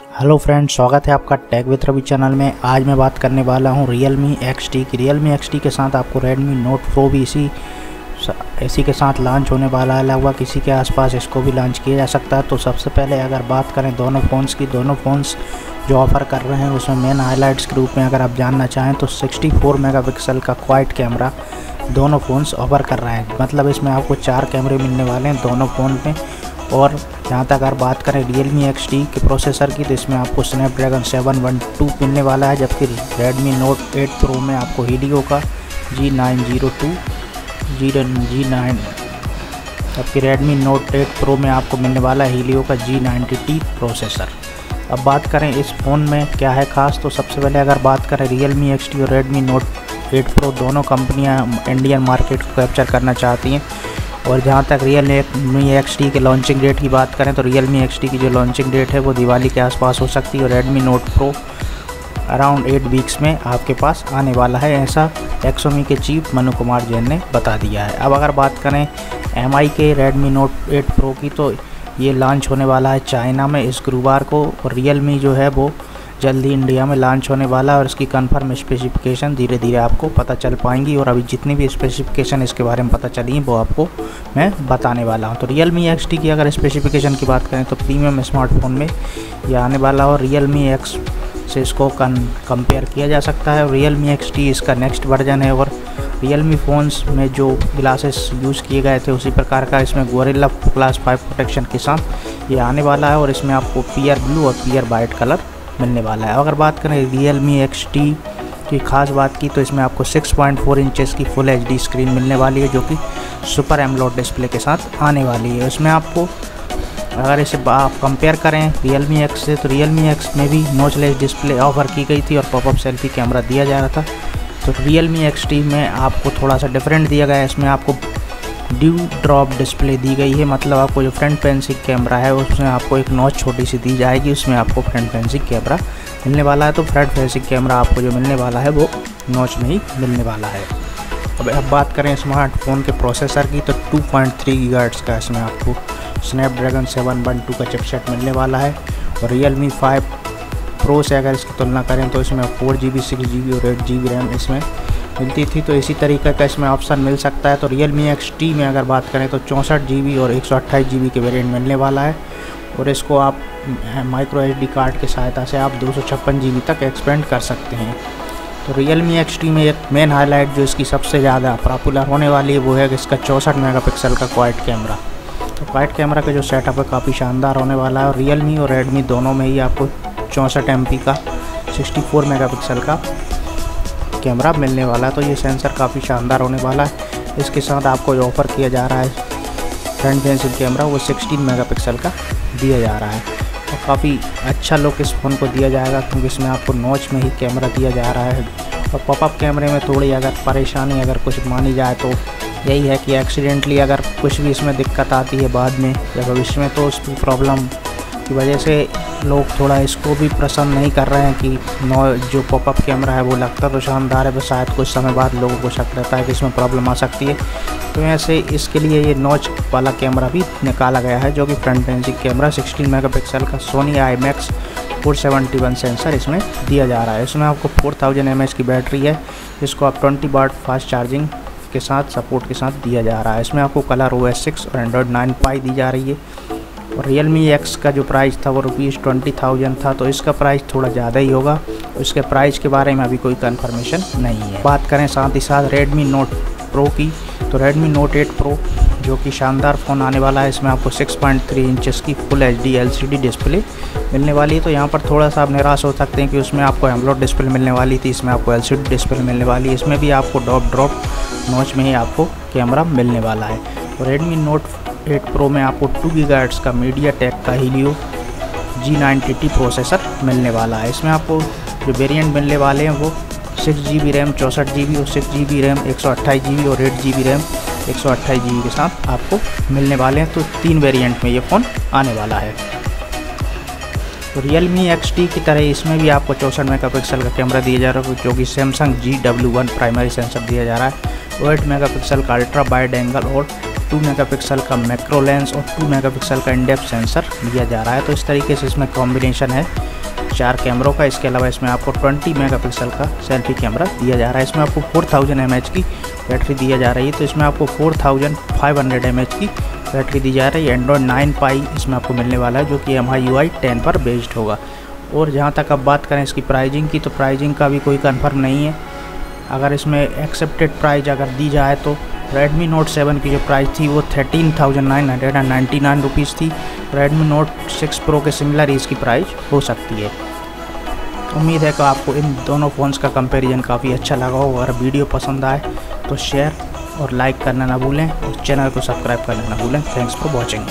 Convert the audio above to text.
Hello friends, स्वागत है आपका टैग विथ रवि चैनल में। आज मैं बात करने वाला हूँ रियल मी एक्स टी की। रियल मी एक्स टी के साथ आपको रेडमी नोट प्रो भी इसी इसी के साथ लॉन्च होने वाला है। लगभग किसी के आसपास इसको भी लॉन्च किया जा सकता है। तो सबसे पहले अगर बात करें दोनों फ़ोन्स की, दोनों फ़ोन्स जो ऑफ़र कर रहे हैं, उसमें मेन हाईलाइट्स के रूप में अगर आप जानना चाहें तो 64 मेगापिक्सल का क्वाइट कैमरा दोनों फ़ोन्स ऑफ़र कर रहे हैं। मतलब इसमें आपको चार कैमरे मिलने वाले हैं दोनों फ़ोन में। और जहाँ तक अगर बात करें रियल मी एक्स के प्रोसेसर की तो इसमें आपको स्नैपड्रैगन सेवन वन टू मिलने वाला है, जबकि रेडमी नोट एट प्रो में आपको हीडियो का G nine zero two G G nine जबकि रेडमी नोट एट प्रो में आपको मिलने वाला है हीलियो का जी नाइन्टी टी प्रोसेसर अब बात करें इस फ़ोन में क्या है ख़ास तो सबसे पहले अगर बात करें रियल मी एक्स टी और रेडमी नोट एट प्रो दोनों कंपनियाँ इंडियन मार्केट को कैप्चर करना चाहती हैं। और जहाँ तक रियल मी एक्स के लॉन्चिंग डेट की बात करें तो रियल मी एक्स की जो लॉन्चिंग डेट है वो दिवाली के आसपास हो सकती है और Redmi note pro around eight weeks में आपके पास आने वाला है, ऐसा एक्सोमी के चीफ मनु कुमार जैन ने बता दिया है। अब अगर बात करें MI के रेडमी नोट एट प्रो की तो ये लॉन्च होने वाला है चाइना में इस गुरुवार को और रियल मी जो है वो जल्द ही इंडिया में लॉन्च होने वाला है और इसकी कन्फर्म स्पेसिफिकेशन धीरे धीरे आपको पता चल पाएँगी और अभी जितनी भी स्पेसिफिकेशन इसके बारे में पता चली वो आपको मैं बताने वाला हूँ। तो रियल मी एक्सटी की अगर स्पेसिफिकेशन की बात करें तो प्रीमियम स्मार्टफ़ोन में ये आने वाला और रियल मी एक्स से इसको कंपेयर किया जा सकता है। रियल मी एक्स इसका नेक्स्ट वर्जन है और रियल मी फ़ोन्स में जो ग्लासेस यूज़ किए गए थे, उसी प्रकार का इसमें गोरेला क्लास फाइव प्रोटेक्शन के साथ ये आने वाला है और इसमें आपको पियर ब्लू और पियर वाइट कलर मिलने वाला है। अगर बात करें रियल मी एक्स टी की ख़ास बात की तो इसमें आपको 6.4 पॉइंट की फुल एचडी स्क्रीन मिलने वाली है, जो कि सुपर एमलोड डिस्प्ले के साथ आने वाली है। उसमें आपको, अगर इसे आप कंपेयर करें रियल मी एक्स से तो रियल मी एक्स में भी नोचलेस डिस्प्ले ऑफ़र की गई थी और पॉपअप सेल्फी कैमरा दिया जा रहा था। तो रियल मी एक्स टी में आपको थोड़ा सा डिफरेंट दिया गया है। इसमें आपको ड्यू ड्रॉप डिस्प्ले दी गई है। मतलब आपको जो फ्रंट पेंसिक कैमरा है, उसमें आपको एक नॉच छोटी सी दी जाएगी। उसमें आपको फ्रंट पेंसिक कैमरा मिलने वाला है। तो फ्रंट फेसिक कैमरा आपको जो मिलने वाला है, वो नॉच में ही मिलने वाला है। अब अब बात करें स्मार्टफ़ोन के प्रोसेसर की तो 2.3 पॉइंट का इसमें आपको स्नैपड्रैगन सेवन वन टू का चिपसेट मिलने वाला है। और रियल मी फाइव प्रो से अगर इसकी तुलना करें तो इसमें four G B six G B और एट जी बी रैम इसमें मिलती थी तो इसी तरीके का इसमें ऑप्शन मिल सकता है। तो रियल मी एक्स टी में अगर बात करें तो चौंसठ जी बी और एक सौ अट्ठाईस जी बी के वेरियंट मिलने वाला है। और इसको आप माइक्रो एच डी कार्ड की सहायता से आप दो सौ छप्पन जी बी तक एक्सपेंड कर सकते हैं। तो रियल मी एक्स टी में एक मेन हाईलाइट जो इसकी सबसे ज़्यादा पॉपुलर होने वाली है, वो है कि इसका चौंसठ मेगापिक्सल का क्वाइट कैमरा तो क्वाइट कैमरा का जो सेटअप है, काफ़ी शानदार होने वाला है। और रियल मी और रेडमी दोनों में ही आपको चौंसठ एम का 64 मेगापिक्सल का कैमरा मिलने वाला है तो ये सेंसर काफ़ी शानदार होने वाला है। इसके साथ आपको जो ऑफ़र किया जा रहा है फ्रंट फेंसिंग कैमरा वो 16 मेगापिक्सल का दिया जा रहा है। और काफ़ी अच्छा लुक इस फ़ोन को दिया जाएगा, क्योंकि इसमें आपको नोच में ही कैमरा दिया जा रहा है। और पॉपअप कैमरे में थोड़ी अगर परेशानी अगर कुछ मानी जाए तो यही है कि एक्सीडेंटली अगर कुछ भी इसमें दिक्कत आती है बाद में या भविष्य में तो उसकी प्रॉब्लम की वजह से लोग थोड़ा इसको भी पसंद नहीं कर रहे हैं कि नो, जो पॉपअप कैमरा है वो लगता तो शानदार है, बस शायद कुछ समय बाद लोगों को शक रहता है कि इसमें प्रॉब्लम आ सकती है। तो ऐसे इसके लिए ये नॉच वाला कैमरा भी निकाला गया है, जो कि फ्रंट पेंसिक कैमरा 16 मेगापिक्सल का Sony I max four seventy one sensor इसमें दिया जा रहा है। इसमें आपको फोर थाउज़ेंड एम की बैटरी है इसको आप ट्वेंटी वाट फास्ट चार्जिंग के साथ सपोर्ट के साथ दिया जा रहा है। इसमें आपको कलर ओ एस सिक्स और एंड्रॉयड नाइन पाई दी जा रही है। रियल मी एक्स का जो प्राइस था वो रुपीज़ ट्वेंटी थाउज़ेंड था तो इसका प्राइस थोड़ा ज़्यादा ही होगा। इसके प्राइस के बारे में अभी कोई कन्फर्मेशन नहीं है। बात करें साथ ही साथ रेडमी नोट प्रो की तो रेडमी नोट एट प्रो जो कि शानदार फ़ोन आने वाला है, इसमें आपको 6.3 पॉइंट इंचज़ की फुल एच डी डिस्प्ले मिलने वाली है। तो यहाँ पर थोड़ा सा आप निराश हो सकते हैं कि उसमें आपको एमलोड डिस्प्ले मिलने वाली थी, इसमें आपको एल सी डी डिस्प्ले मिलने वाली है। इसमें भी आपको डॉप ड्रॉप नोच में ही आपको कैमरा मिलने वाला है। और रेडमी नोट एट प्रो में आपको टू गी का मीडिया टेक का हीलियो जी नाइनटी प्रोसेसर मिलने वाला है। इसमें आपको जो वेरिएंट मिलने वाले हैं वो सिक्स जी बी रैम चौंसठ जी बी और सिक्स जी बी रैम एक सौ अट्ठाईस जी बी और एट जी बी रैम एक सौ अट्ठाईस जी बी के साथ आपको मिलने वाले हैं। तो तीन वेरिएंट में ये फ़ोन आने वाला है। तो रियल मी एक्स टी की तरह इसमें भी आपको चौंसठ मेगा पिक्सल का कैमरा दिया जा रहा है, जो कि Samsung G W one primary sensor दिया जा रहा है। एट मेगा पिक्सल का अल्ट्रा वाइड एंगल और टू मेगापिक्सल का मैक्रो लेंस और टू मेगापिक्सल का इंडेप सेंसर दिया जा रहा है। तो इस तरीके से इसमें कॉम्बिनेशन है। चार कैमरों का, इसके अलावा इसमें आपको 20 मेगापिक्सल का सेल्फी कैमरा दिया जा रहा है। इसमें आपको 4000 थाउज़ेंड की बैटरी दिया जा रही है। तो इसमें आपको 4500 थाउज़ेंड की बैटरी दी जा रही है। एंड्रॉयड नाइन पाई इसमें आपको मिलने वाला है, जो कि M I U I ten पर बेस्ड होगा। और जहाँ तक आप बात करें इसकी प्राइजिंग की तो प्राइजिंग का भी कोई कन्फर्म नहीं है। अगर इसमें एक्सेप्टेड प्राइज अगर दी जाए तो Redmi Note 7 की जो प्राइस थी वो thirteen thousand nine hundred and ninety nine rupees थी। रेडमी नोट 6 प्रो के सिमिलर इसकी प्राइस हो सकती है। उम्मीद है कि आपको इन दोनों फ़ोन्स का कंपैरिजन काफ़ी अच्छा लगा हो अगर वीडियो पसंद आए तो शेयर और लाइक करना ना भूलें और चैनल को सब्सक्राइब करना ना भूलें। Thanks for watching